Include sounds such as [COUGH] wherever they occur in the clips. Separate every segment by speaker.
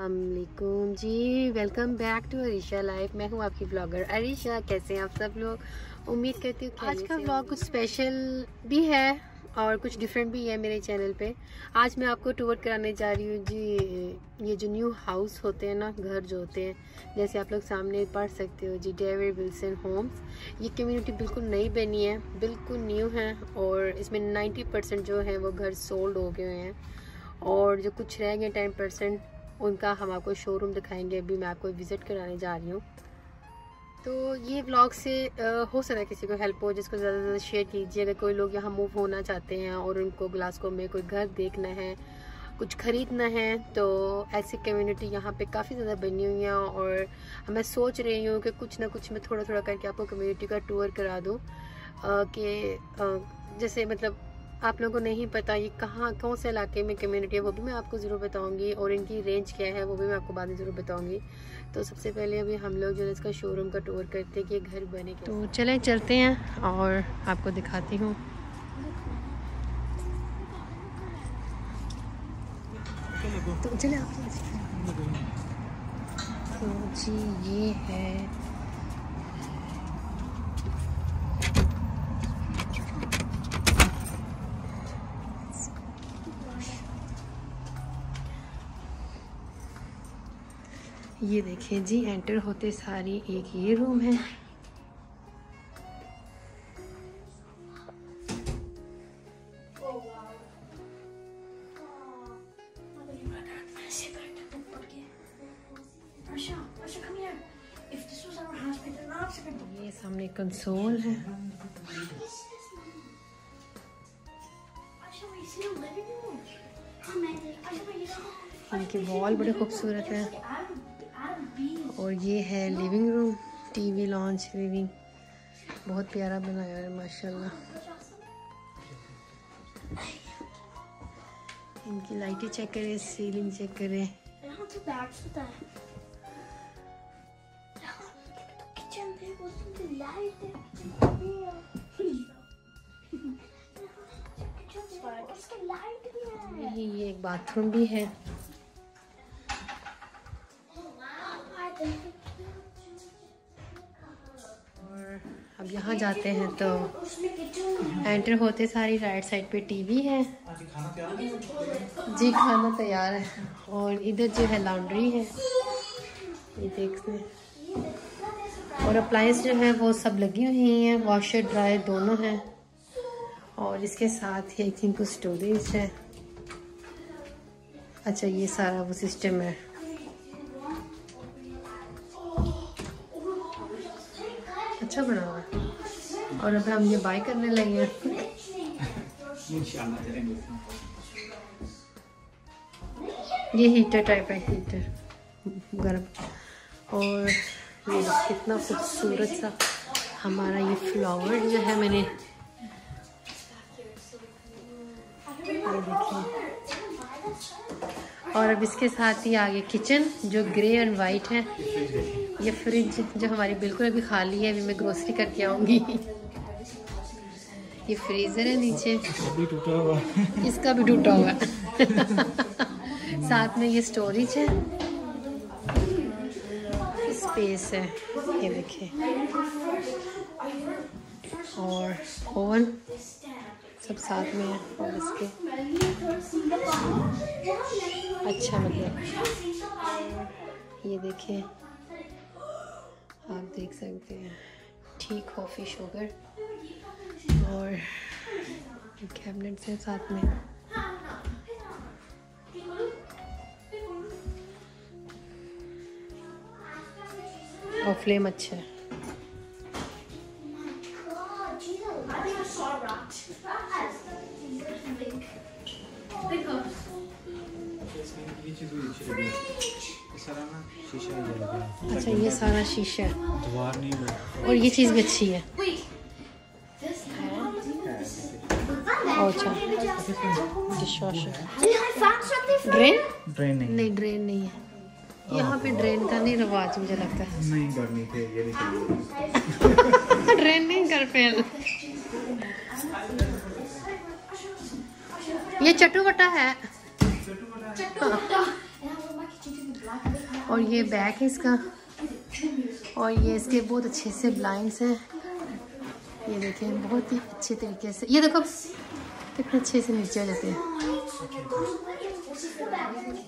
Speaker 1: अलकुम ji welcome back to Arisha life मैं हूँ आपकी ब्लॉगर अरीशा कैसे हैं आप सब लोग? उम्मीद करती हूँ आज का ब्लॉग कुछ स्पेशल भी है और कुछ डिफरेंट भी है मेरे चैनल पे। आज मैं आपको टूर कराने जा रही हूँ। जी ये जो न्यू हाउस होते हैं ना घर जो होते हैं जैसे आप लोग सामने पढ़ सकते हो। जी डेविड विल्सन होम्स ये कम्युनिटी बिल्कुल नई बनी है बिल्कुल न्यू है और इसमें 90 परसेंट जो है वो घर सोल्ड हो गए हैं। और जो कुछ रह गए टेन परसेंट उनका हम आपको शोरूम दिखाएँगे, अभी मैं आपको विज़िट कराने जा रही हूँ। तो ये ब्लॉग से हो सकता है किसी को हेल्प हो, जिसको ज़्यादा से ज़्यादा शेयर कीजिए। अगर कोई लोग यहाँ मूव होना चाहते हैं और उनको ग्लासको में कोई घर देखना है, कुछ ख़रीदना है तो ऐसी कम्युनिटी यहाँ पे काफ़ी ज़्यादा बनी हुई है और मैं सोच रही हूँ कि कुछ ना कुछ मैं थोड़ा थोड़ा करके आपको कम्युनिटी का टूर करा दूँ। कि जैसे मतलब आप लोगों को नहीं पता ये कहाँ, कौन से इलाके में कम्युनिटी है, वो भी मैं आपको ज़रूर बताऊँगी और इनकी रेंज क्या है, वो भी मैं आपको बाद में ज़रूर बताऊँगी। तो सबसे पहले अभी हम लोग जो है इसका शोरूम का टूर करते हैं कि घर बने तो चले, चलते हैं और आपको दिखाती हूँ। तो चले, आप तो जी, ये है ये देखिए जी एंटर होते सारी एक ये रूम है। ये सामने कंसोल है। इनकी वॉल बड़े खूबसूरत है। और ये है living room TV lounge living बहुत प्यारा बनाया है माशाल्लाह। इनकी लाइटें चेक करें सीलिंग चेक करें। ये एक बाथरूम भी है। जाते हैं तो एंटर होते सारी राइट साइड पे टीवी है। जी, खाना तैयार है। और इधर जो है लॉन्ड्री है। ये देखते हैं। और अप्लाइंस जो है वो सब लगी हुई हैं। वॉशर ड्रायर दोनों हैं। और इसके साथ ही आई थिंक स्टोरेज है। अच्छा ये सारा वो सिस्टम है। अच्छा बना हुआ और अब हम ये बाय करने लगे हैं। ये हीटर टाइप है हीटर गर्म। और ये कितना खूबसूरत सा हमारा ये फ्लावर जो है मैंने। और अब इसके साथ ही आगे किचन जो ग्रे एंड वाइट है। ये फ्रिज जो हमारी बिल्कुल अभी खाली है अभी मैं ग्रोसरी करके आऊँगी। ये फ्रीज़र है नीचे। इसका भी टूटा हुआ। साथ में ये स्टोरेज है। स्पेस है। ये देखिए। और ओवन सब साथ में है, और इसके। अच्छा मतलब ये देखिए आप देख सकते हैं। ठीक कॉफ़ी शुगर और कैबिनेट्स हैं साथ में। और फ्लेम अच्छा है। अच्छा ये सारा शीशा। है। और ये चीज़ भी अच्छी है। अच्छा। ड्रेन ड्रेन नहीं नहीं ड्रेन नहीं है। यहाँ पे ड्रेन का नहीं रवाज मुझे लगता है। नहीं करनी थे ये ड्रेन नहीं कर फेल ये चटू बटा है। [LAUGHS] और ये बैक है इसका। और ये इसके बहुत अच्छे से ब्लाइंड्स हैं। ये देखें बहुत ही अच्छे तरीके से। ये देखो कितने अच्छे से नीचे आ जाते हैं।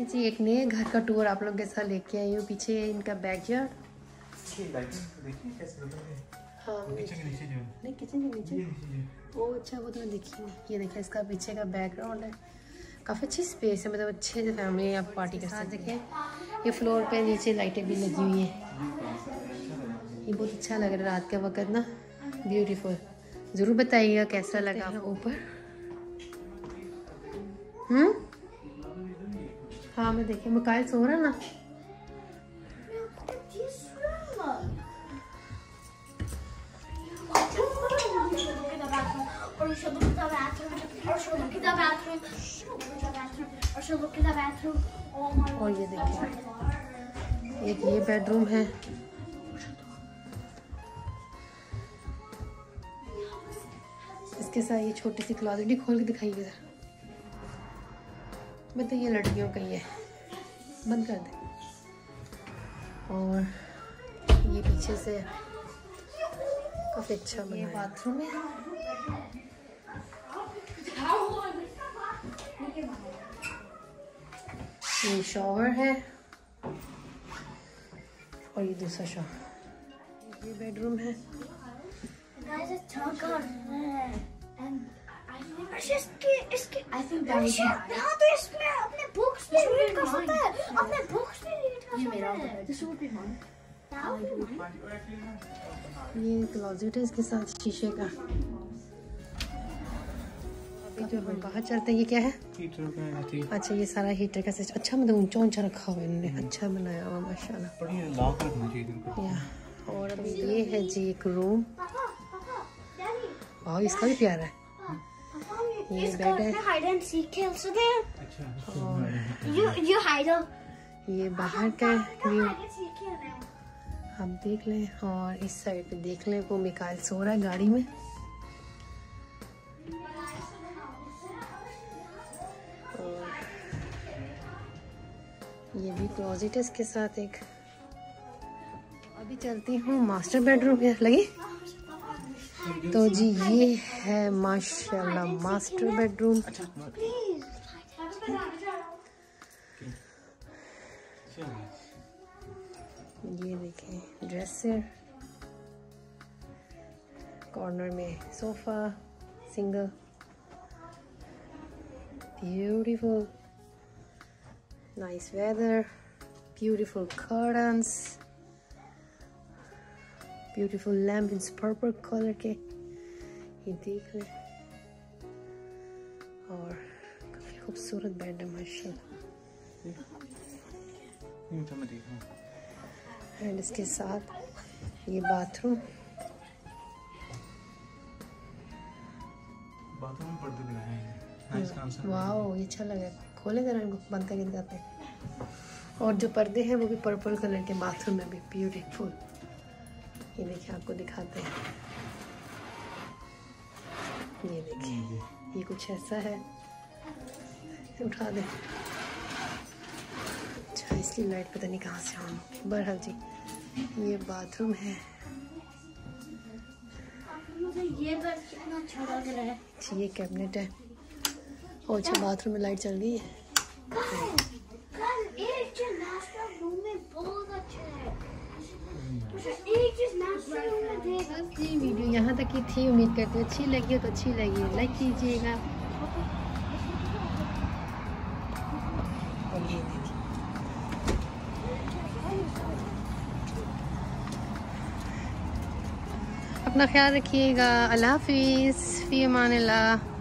Speaker 1: जी एक नए घर का टूर आप लोग के साथ लेके आई हूँ। पीछे इनका बैक यार्ड हाँ। नहीं किचन के नीचे। वो अच्छा वो तो देखी नहीं। ये देखिए इसका पीछे का बैकग्राउंड है। काफ़ी अच्छी स्पेस है मतलब अच्छे से फैमिली आप पार्टी कर सकते देखें ये फ्लोर पे नीचे लाइटें भी लगी हुई हैं। ये बहुत अच्छा लग रहा है रात के वक्त ना। ब्यूटीफुल ज़रूर बताइएगा कैसा लगा ऊपर। हम्म? हाँ मैं देखिए मुकायल सो रहा ना? Or Should look at the bathroom. Look at the bathroom. Or should look at the bathroom. Oh my और ये देखिए एक ये बेडरूम है इसके साथ ये छोटी सी क्लॉजेट भी खोल के दिखाइए इधर। मतलब ये लड़कियों का ही है। बंद कर दे। और ये पीछे से काफ़ी अच्छा बना है। बाथरूम है। ये शॉवर है। और ये दूसरा शॉवर ये बेडरूम है। ये क्लोजेट है इसके साथ शीशे का। बाहर चलते हैं ये क्या है? अच्छा ये सारा हीटर का सिस्टम अच्छा मतलब ऊँचा ऊँचा रखा हुआ है इन्होंने। हम्म। अच्छा बनाया हुआ माशाल्लाह। और अभी ये है जी एक रूम वाह इसका भी प्यारा है। ये बेड है। ये बाहर का व्यू आप देख लें और इस साइड पे देख लें वो मिकाइल सो रहा है गाड़ी में। ये भी क्लोजेट है इसके साथ एक। अभी चलती हूँ मास्टर बेडरूम है लगी। तो जी ये है माशाल्लाह मास्टर बेडरूम ये देखें ड्रेसर कॉर्नर में sofa single beautiful nice weather beautiful curtains beautiful lamp in purple color के ये देख लें और काफ़ी खूबसूरत बेड है माशाल्लाह एंड इसके साथ ये बाथरूम बाथरूम पर्दे लगाए हैं वाओ ये अच्छा लगा खोले जरा इनको बंद करके दिखाते हैं। और जो पर्दे हैं वो भी पर्पल कलर के बाथरूम में भी ब्यूटीफुल ये देखिए आपको दिखाते हैं। ये देखिए ये कुछ ऐसा है। उठा दे। अच्छा इसकी लाइट पता नहीं कहाँ से आऊँ बहरहाल जी ये बाथरूम है। ये कितना अच्छा लग रहा है। ये कैबिनेट है। और अच्छा बाथरूम में लाइट चल रही है। वीडियो यहाँ तक की थी उम्मीद करते अच्छी लगी तो अच्छी लगी लाइक कीजिएगा अपना ख्याल रखिएगा अल्लाह हाफिज़ फ़ी अमान अल्लाह